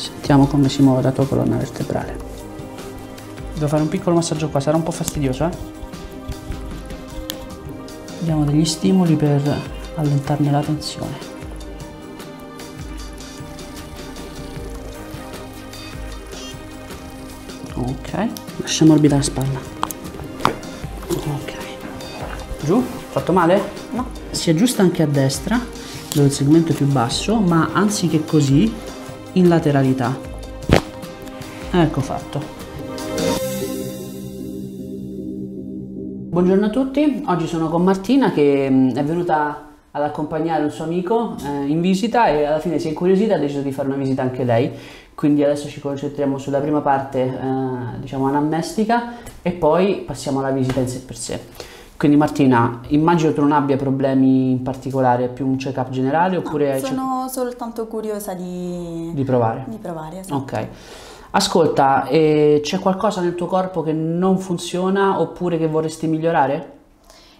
Sentiamo come si muove la tua colonna vertebrale. Devo fare un piccolo massaggio qua, sarà un po' fastidioso, eh? Diamo degli stimoli per allentarne la tensione. Ok, lasciamo orbitare la spalla. Ok. Giù? Fatto male? No. Si aggiusta anche a destra, dove il segmento è più basso, ma anziché così, in lateralità. Ecco fatto. Buongiorno a tutti, oggi sono con Martina che mm, è venuta ad accompagnare un suo amico eh, in visita e alla fine si è incuriosita e ha deciso di fare una visita anche lei. Quindi adesso ci concentriamo sulla prima parte, eh, diciamo anamnestica, e poi passiamo alla visita in sé per sé. Quindi Martina, immagino tu non abbia problemi in particolare, è più un check-up generale oppure... hai Sono soltanto curiosa di, Di provare. di provare, esatto. Ok. Ascolta, eh, c'è qualcosa nel tuo corpo che non funziona oppure che vorresti migliorare?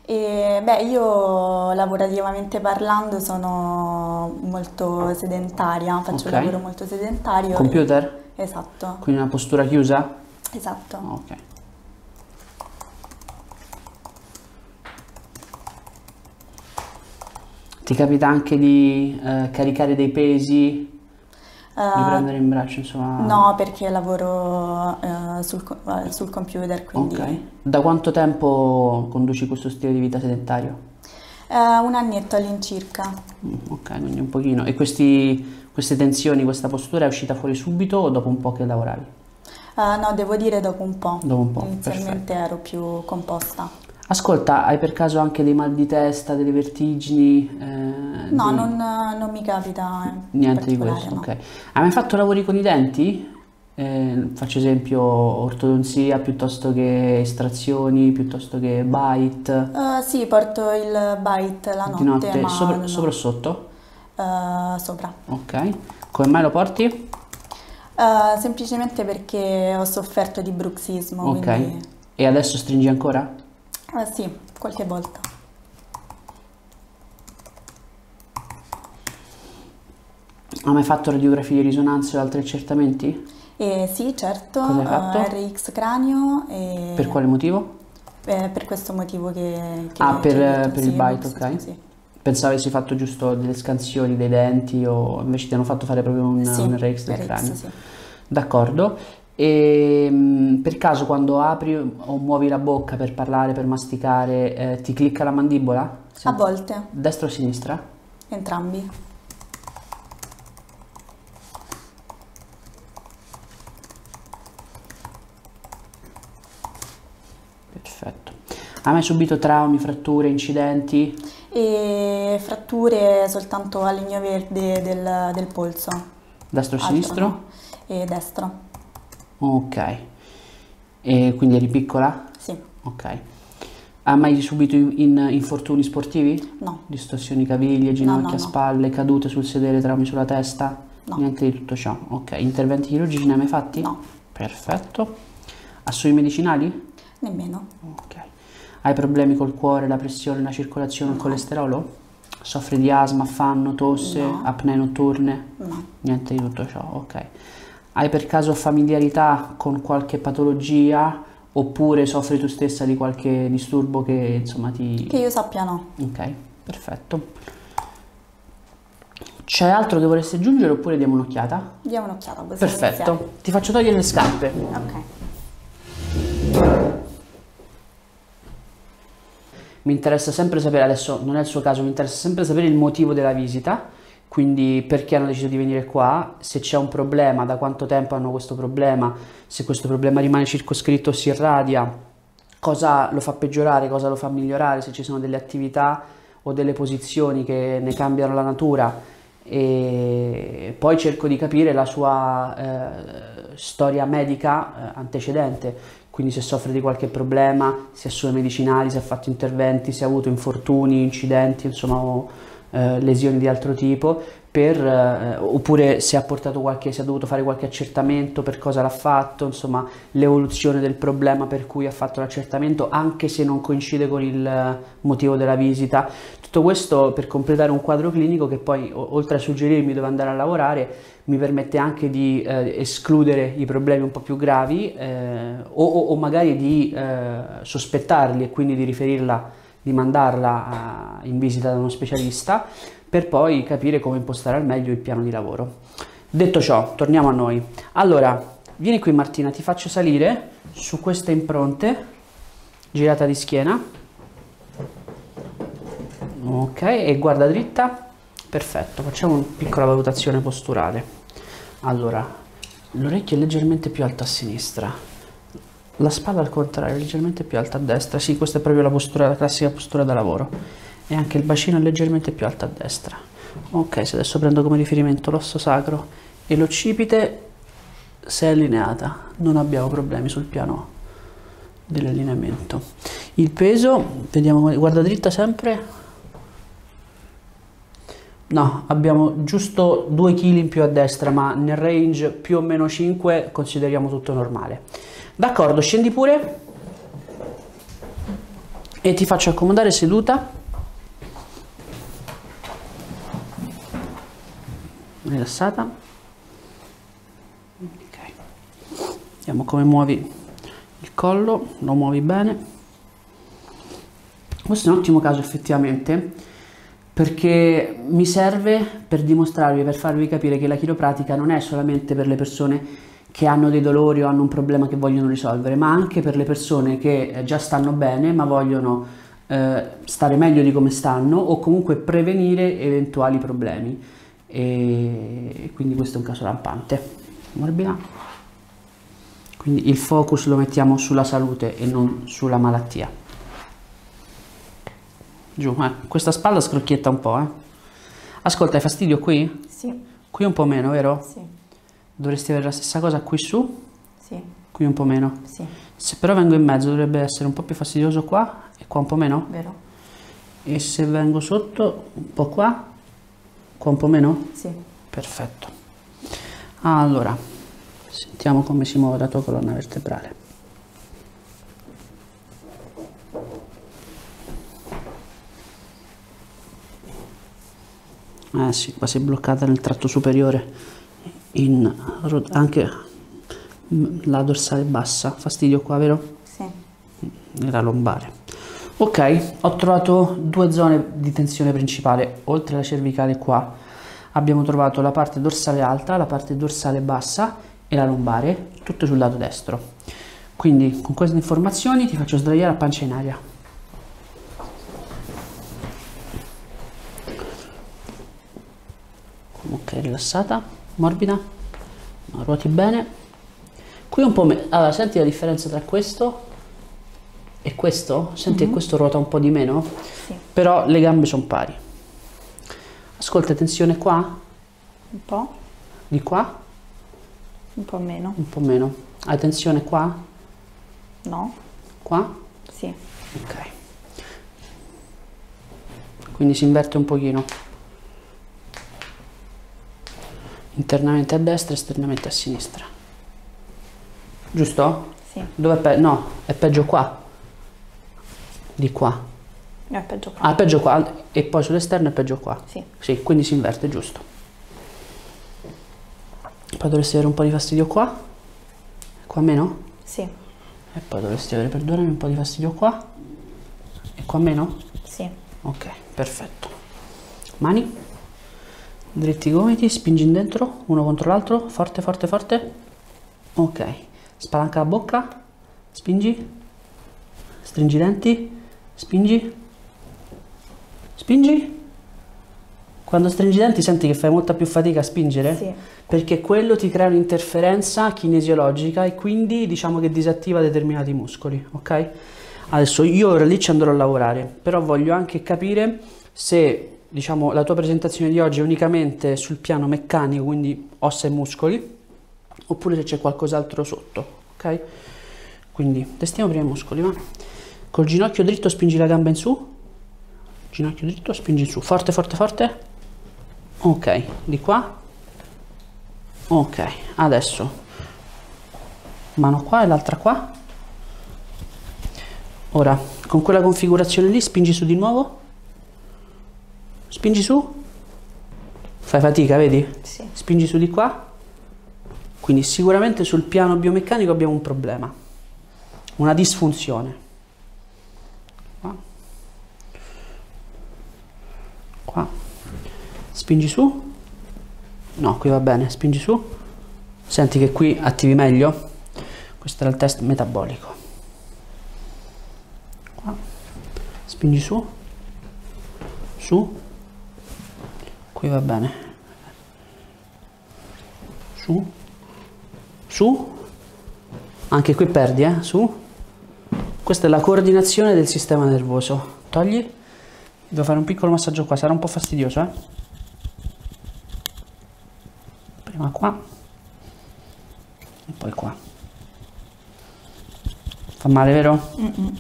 E, beh, io lavorativamente parlando sono molto sedentaria, faccio Ok. un lavoro molto sedentario. Computer? Esatto, Quindi una postura chiusa? esatto. Ok. Ti capita anche di eh, caricare dei pesi, di Eh, prendere in braccio, insomma? no, perché lavoro eh, sul, eh, sul computer, quindi Ok. Da quanto tempo conduci questo stile di vita sedentario? Eh, un annetto all'incirca. Mm, Ok, quindi un pochino. E questi, queste tensioni, questa postura è uscita fuori subito o dopo un po' che lavoravi? No, devo dire dopo un po'. Dopo un po', Inizialmente ero più composta. Ascolta, hai per caso anche dei mal di testa, delle vertigini? eh, No, dei- non, non mi capita in Niente di questo, no. ok. Hai mai fatto lavori con i denti? Eh, faccio esempio ortodonzia piuttosto che estrazioni, piuttosto che bite, Eh, sì, porto il bite la di notte, notte, ma sopra, no. sopra o sotto? Eh, sopra. Ok. Come mai lo porti? Eh, semplicemente perché ho sofferto di bruxismo, Ok. quindi E adesso stringi ancora? Eh, sì, qualche volta. Hai mai fatto radiografie di risonanza o altri accertamenti? E sì, certo, fatto? eh, RX cranio e Per quale motivo? eh, per questo motivo che, che Ah, per, detto, per sì, il bite, ok. sì. Pensavo avessi fatto giusto delle scansioni dei denti o invece ti hanno fatto fare proprio un, Sì, un RX del RX, cranio. sì. D'accordo. E mm, per caso quando apri o muovi la bocca per parlare, per masticare, eh, ti clicca la mandibola? A volte, Destra o sinistra? entrambi. Perfetto. Hai mai subito traumi, fratture, incidenti? E fratture soltanto al legno verde del, del polso. Destro o sinistro? E destro, Ok. E quindi eri piccola? sì, Ok. Hai mai subito in- in- infortuni sportivi? no, Distorsioni caviglie, ginocchia, no, no. spalle, cadute sul sedere, traumi sulla testa? No. Niente di tutto ciò. Ok. Interventi chirurgici ne hai mai fatti? no, Perfetto. Assumi medicinali? nemmeno. Ok. Hai problemi col cuore, la pressione, la circolazione, il colesterolo? Soffri di asma, affanno, tosse, No. apnee notturne? No, Niente di tutto ciò, ok. Hai per caso familiarità con qualche patologia oppure soffri tu stessa di qualche disturbo che insomma ti... che io sappia no. Ok, perfetto. C'è altro che vorresti aggiungere oppure diamo un'occhiata? Diamo un'occhiata, Perfetto, ti faccio togliere le scarpe. iniziare. Ok. Mi interessa sempre sapere, adesso non è il suo caso, mi interessa sempre sapere il motivo della visita, quindi perché hanno deciso di venire qua, se c'è un problema, da quanto tempo hanno questo problema, se questo problema rimane circoscritto o si irradia, cosa lo fa peggiorare, cosa lo fa migliorare, se ci sono delle attività o delle posizioni che ne cambiano la natura? E poi cerco di capire la sua eh, storia medica eh, antecedente, quindi se soffre di qualche problema, se assume medicinali, se ha fatto interventi, se ha avuto infortuni, incidenti, insomma, eh, lesioni di altro tipo, per, eh, oppure se ha qualche, se ha dovuto fare qualche accertamento per cosa l'ha fatto, insomma l'evoluzione del problema per cui ha fatto l'accertamento, anche se non coincide con il motivo della visita. Tutto questo per completare un quadro clinico che poi, oltre a suggerirmi dove andare a lavorare, mi permette anche di eh, escludere i problemi un po' più gravi eh, o, o, magari di eh, sospettarli e quindi di riferirla, di mandarla in visita da uno specialista per poi capire come impostare al meglio il piano di lavoro. Detto ciò, torniamo a noi. Allora, vieni qui Martina, ti faccio salire su queste impronte, girata di schiena. Ok, e guarda dritta. Perfetto, facciamo una piccola valutazione posturale. Allora, l'orecchio è leggermente più alta a sinistra, la spalla al contrario leggermente più alta a destra. Sì, questa è proprio la, postura, la classica postura da lavoro e anche il bacino è leggermente più alto a destra. Ok, se adesso prendo come riferimento l'osso sacro e l'occipite, se è allineata, non abbiamo problemi sul piano dell'allineamento. Il peso, vediamo, guarda dritta sempre. No, abbiamo giusto 2 kg in più a destra, ma nel range più o meno 5 consideriamo tutto normale. D'accordo, scendi pure. E ti faccio accomodare seduta. rilassata. Ok. Vediamo come muovi il collo. Lo muovi bene. Questo è un ottimo caso effettivamente perché mi serve per dimostrarvi, per farvi capire che la chiropratica non è solamente per le persone che hanno dei dolori o hanno un problema che vogliono risolvere, ma anche per le persone che già stanno bene ma vogliono eh, stare meglio di come stanno o comunque prevenire eventuali problemi e quindi questo è un caso lampante morbida quindi il focus lo mettiamo sulla salute e non sulla malattia giù eh. questa spalla scrocchietta un po' eh. ascolta hai fastidio qui? sì qui un po' meno vero? sì dovresti avere la stessa cosa qui su? sì qui un po' meno? sì se però vengo in mezzo dovrebbe essere un po' più fastidioso qua e qua un po' meno? vero e se vengo sotto un po' qua Qua un po' meno? Sì. Perfetto. Allora, sentiamo come si muove la tua colonna vertebrale. Eh sì, qua si è bloccata nel tratto superiore, in, anche la dorsale bassa. Fastidio qua, vero? Sì. Nella lombare. Ok, ho trovato due zone di tensione principale, oltre alla cervicale qua abbiamo trovato la parte dorsale alta, la parte dorsale bassa e la lombare, tutte sul lato destro. Quindi con queste informazioni ti faccio sdraiare a pancia in aria. Ok, rilassata, morbida, ruoti bene. Qui un po' me allora senti la differenza tra questo e questo, senti mm -hmm. che mhm. questo ruota un po' di meno, sì. però le gambe sono pari. Ascolta, tensione qua? Un po'. Di qua? Un po' meno. Un po' meno. Hai tensione qua? No. Qua? Sì. Ok. Quindi si inverte un pochino. Internamente a destra, esternamente a sinistra. Giusto? Sì. Dove è peggio? No, è peggio qua di qua. È peggio qua. Ah, peggio qua e poi sull'esterno è peggio qua. Sì. Sì, quindi si inverte, giusto. Poi dovresti avere un po' di fastidio qua. Qua meno? Sì. E poi dovresti avere, perdonami, un po' di fastidio qua. E qua meno? Sì. Ok, perfetto. Mani. Dritti i gomiti, spingi in dentro, uno contro l'altro, forte, forte, forte. Ok. Spalanca la bocca, spingi stringi i denti, spingi, spingi. Quando stringi i denti senti che fai molta più fatica a spingere? Sì. Perché quello ti crea un'interferenza kinesiologica e quindi diciamo che disattiva determinati muscoli, ok? Adesso io ora lì ci andrò a lavorare, però voglio anche capire se diciamo la tua presentazione di oggi è unicamente sul piano meccanico, quindi ossa e muscoli, oppure se c'è qualcos'altro sotto, ok? Quindi testiamo prima i muscoli, va? Col ginocchio dritto spingi la gamba in su, ginocchio dritto, spingi su, forte, forte, forte. Ok, di qua. Ok, adesso mano qua e l'altra qua. Ora, con quella configurazione lì, spingi su di nuovo. Spingi su. Fai fatica, vedi? Sì. Spingi su di qua. Quindi sicuramente sul piano biomeccanico abbiamo un problema, una disfunzione. Qua. Qua. Spingi su. No, qui va bene, spingi su. Senti che qui attivi meglio? Questo era il test metabolico. Qua. Spingi su. Su. Qui va bene. Su. Su. Anche qui perdi, eh? Su. Questa è la coordinazione del sistema nervoso. Togli. Devo fare un piccolo massaggio qua, sarà un po' fastidioso, eh? Prima qua. E poi qua. Fa male, vero? Mm -mm.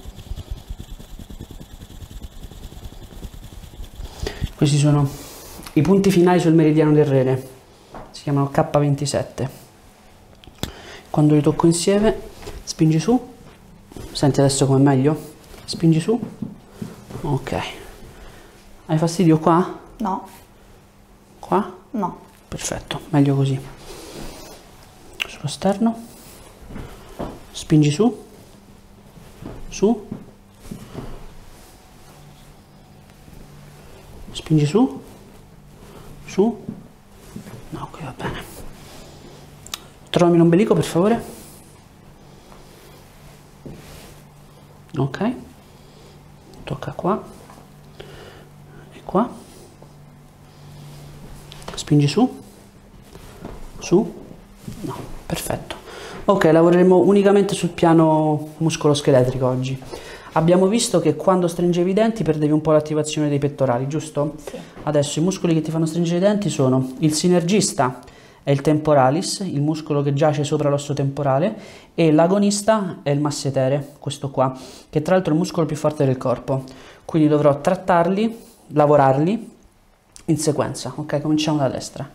Questi sono i punti finali sul meridiano del rene. Si chiamano K27. Quando li tocco insieme, spingi su. Senti adesso com'è meglio? Spingi su. Ok. Hai fastidio qua? No, Qua? no. Perfetto, meglio così. Sullo sterno. Spingi su. Su. Spingi su. Su. No, qui va bene. Trovami l'ombelico per favore. Ok. Tocca qua. E qua. Spingi su. Su. No, perfetto. Ok, lavoreremo unicamente sul piano muscoloscheletrico oggi. Abbiamo visto che quando stringevi i denti perdevi un po' l'attivazione dei pettorali, giusto? Sì. Adesso i muscoli che ti fanno stringere i denti sono il sinergista è il temporalis, il muscolo che giace sopra l'osso temporale, e l'agonista è il massetere, questo qua, che tra l'altro è il muscolo più forte del corpo. Quindi dovrò trattarli, lavorarli in sequenza. Ok, cominciamo da destra.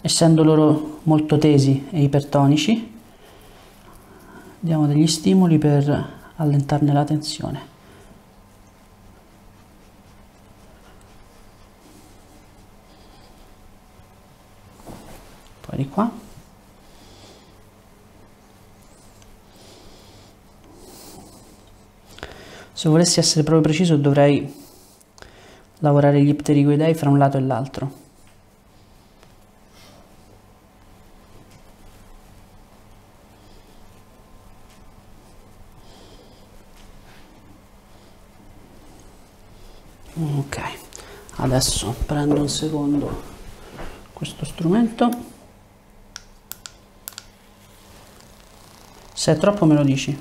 Essendo loro molto tesi e ipertonici, diamo degli stimoli per allentarne la tensione. Poi di qua. Se volessi essere proprio preciso dovrei lavorare gli pterigoidei fra un lato e l'altro. Ok, adesso prendo un secondo questo strumento. Se è troppo me lo dici.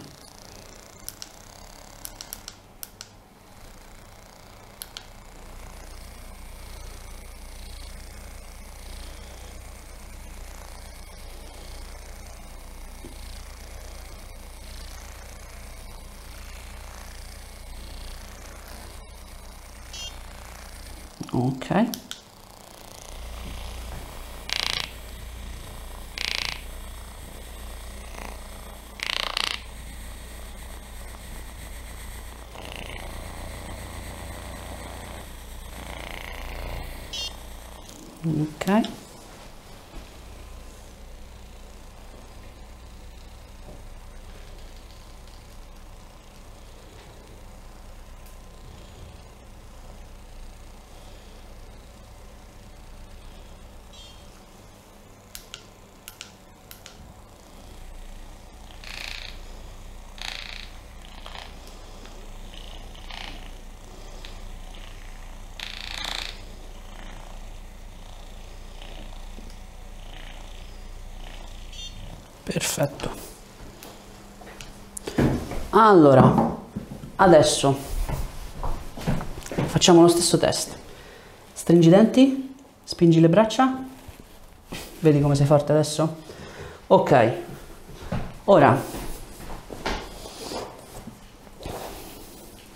Ok. Ok. Perfetto. Allora, adesso facciamo lo stesso test. Stringi i denti, spingi le braccia. Vedi come sei forte adesso? Ok. Ora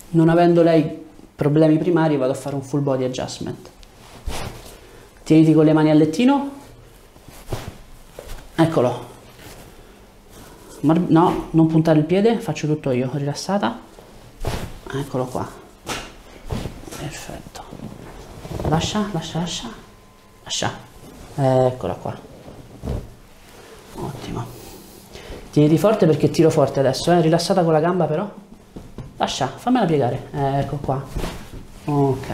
Non avendo lei problemi primari vado a fare un full body adjustment. Tieniti con le mani al lettino. Eccolo. No, non puntare il piede, faccio tutto io, rilassata. Eccolo qua. Perfetto. Lascia, lascia, lascia. Lascia. Eccola qua. Ottimo. Tieniti forte perché tiro forte adesso, eh? rilassata con la gamba però. Lascia, fammela piegare. ecco qua. Ok.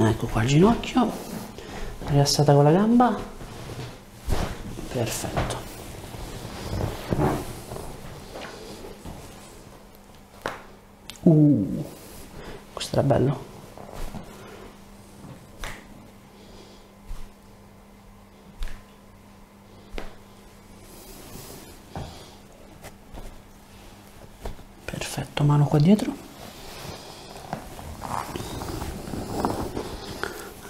Ecco qua il ginocchio. Rilassata con la gamba. Perfetto. Uh, questo era bello. Perfetto, mano qua dietro.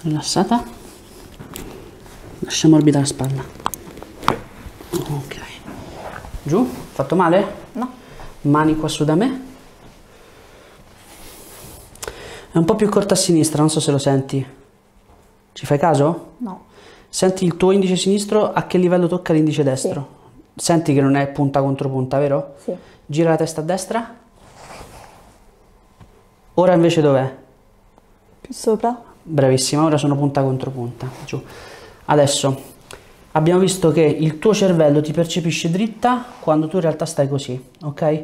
Rilassata. Lascia morbida la spalla. Ok. Giù, fatto male? No. Mani qua su da me. È un po' più corta a sinistra, non so se lo senti. Ci fai caso? No. Senti il tuo indice sinistro a che livello tocca l'indice destro? Senti che non è punta contro punta, vero? Sì. Gira la testa a destra. Ora invece dov'è? Più sopra? Bravissima, ora sono punta contro punta. Giù. Adesso abbiamo visto che il tuo cervello ti percepisce dritta quando tu in realtà stai così, ok?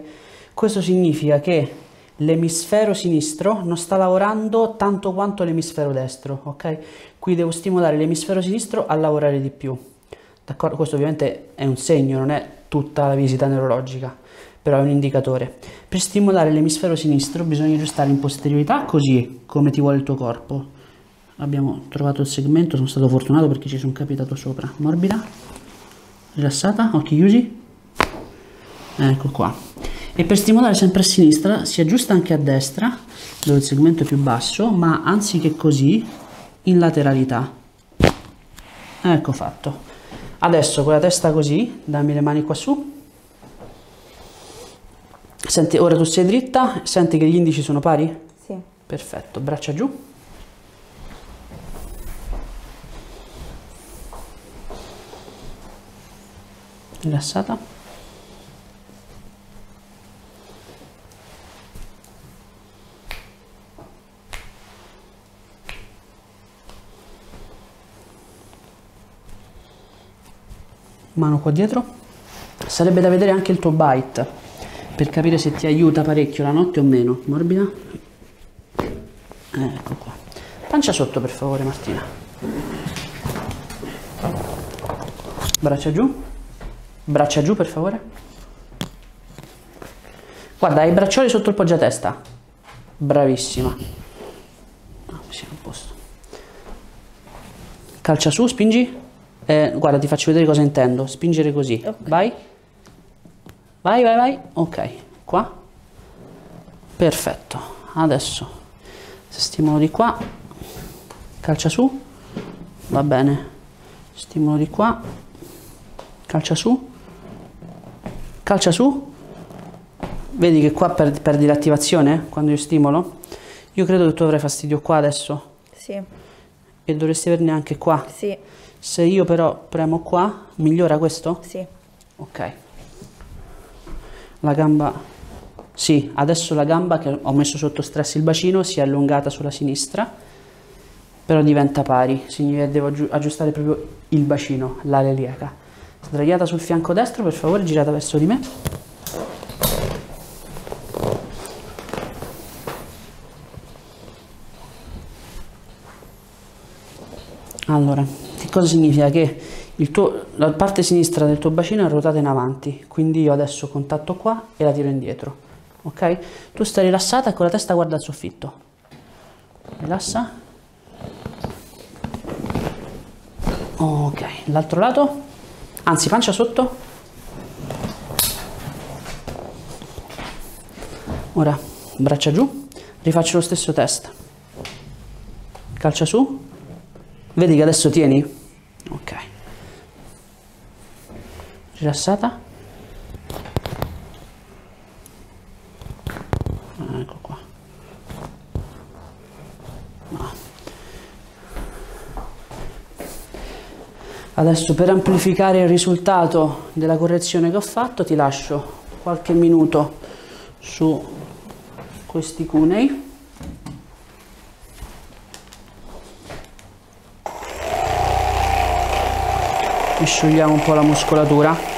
Questo significa che l'emisfero sinistro non sta lavorando tanto quanto l'emisfero destro, ok? Qui devo stimolare l'emisfero sinistro a lavorare di più. D'accordo? Questo ovviamente è un segno, non è tutta la visita neurologica, però è un indicatore. Per stimolare l'emisfero sinistro bisogna aggiustare in posteriorità così, come ti vuole il tuo corpo. Abbiamo trovato il segmento, sono stato fortunato perché ci sono capitato sopra. Morbida, rilassata, occhi chiusi. Ecco qua. E per stimolare sempre a sinistra si aggiusta anche a destra, dove il segmento è più basso, ma anziché così, in lateralità. Ecco fatto. Adesso con la testa così, dammi le mani qua su. Senti, ora tu sei dritta, senti che gli indici sono pari? Sì. Perfetto, braccia giù. Rilassata. Mano qua dietro. Sarebbe da vedere anche il tuo bite per capire se ti aiuta parecchio la notte o meno. Morbida. Ecco qua. Pancia sotto per favore Martina. Braccia giù. Braccia giù per favore. Guarda, hai i braccioli sotto il poggiatesta. Bravissima. Ah, siamo a posto. Calcia su, spingi. Eh, guarda, ti faccio vedere cosa intendo. Spingere così. Ok. Vai. Vai, vai, vai. Ok, qua. Perfetto. Adesso, stimolo di qua, calcia su. Va bene. Stimolo di qua. Calcia su. Calcia su. Vedi che qua per- perdi l'attivazione quando io stimolo? Io credo che tu avrai fastidio qua adesso Sì. e dovresti averne anche qua. Sì. Se io però premo qua, migliora questo? Sì. Ok. La gamba... Sì, adesso la gamba che ho messo sotto stress il bacino si è allungata sulla sinistra, però diventa pari, significa che devo aggiu- aggiustare proprio il bacino, l'area. Sdraiata sul fianco destro, per favore, girata verso di me. Allora, che cosa significa? Che tuo- la parte sinistra del tuo bacino è ruotata in avanti, quindi io adesso contatto qua e la tiro indietro, ok? Tu stai rilassata e con la testa guarda il soffitto. Rilassa. Ok, l'altro lato. Anzi, pancia sotto. Ora, braccia giù. Rifaccio lo stesso test. Calcia su. Vedi che adesso tieni? Ok. Rilassata. Adesso per amplificare il risultato della correzione che ho fatto ti lascio qualche minuto su questi cunei. E sciogliamo un po' la muscolatura.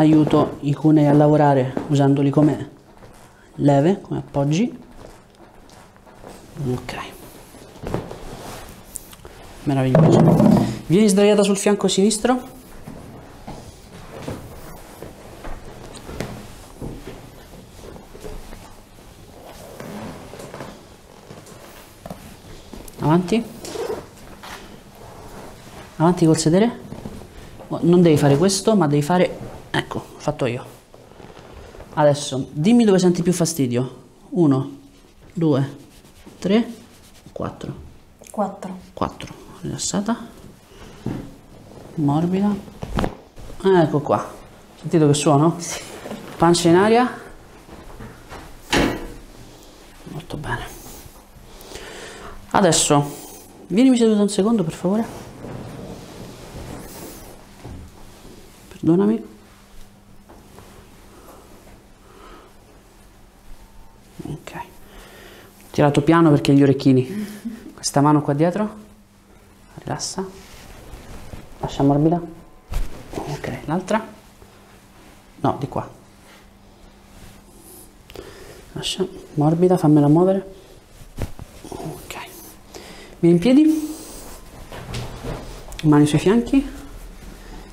Aiuto i cunei a lavorare usandoli come leve, come appoggi. Ok. Meraviglioso. Vieni sdraiata sul fianco sinistro. Avanti. Avanti col sedere. Non devi fare questo, ma devi fare fatto io. Adesso, dimmi dove senti più fastidio. 1, 2, 3, 4. 4. 4. Rilassata. Morbida. Ecco qua. Sentito che suono? Sì. Pancia in aria. Molto bene. Adesso, vienimi seduto un secondo per favore. Perdonami. Tirato piano perché gli orecchini. Questa mano qua dietro, rilassa, lascia morbida. Ok, l'altra? No, di qua. Lascia morbida, fammela muovere. Ok. Vieni in piedi. Mani sui fianchi.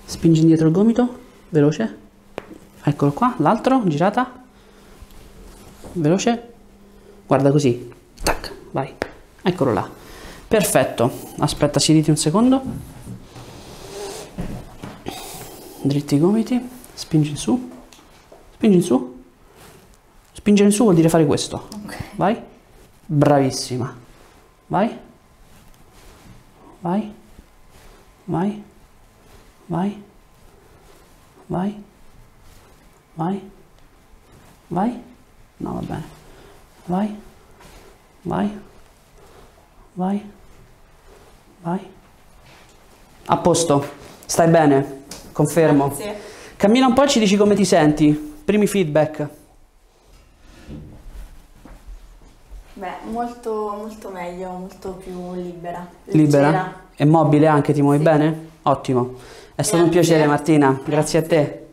Spingi indietro il gomito. Veloce. Eccolo qua, l'altro, girata. Veloce. Guarda così. Tac, vai. Eccolo là. Perfetto. Aspetta, siediti un secondo. Dritti i gomiti. Spingi in su. Spingi in su. Spingere in su vuol dire fare questo. Okay. Vai. Bravissima. Vai. Vai. Vai. Vai. Vai. Vai. Vai. No, va bene. Vai. Vai. Vai. Vai. A posto. Stai bene? Confermo. Grazie. Cammina un po' e ci dici come ti senti. Primi feedback. Beh, molto, molto meglio, molto più libera. Libera? Leggera. E mobile anche, ti muovi sì. bene? Ottimo. È stato Grazie. un piacere Martina, Grazie a te.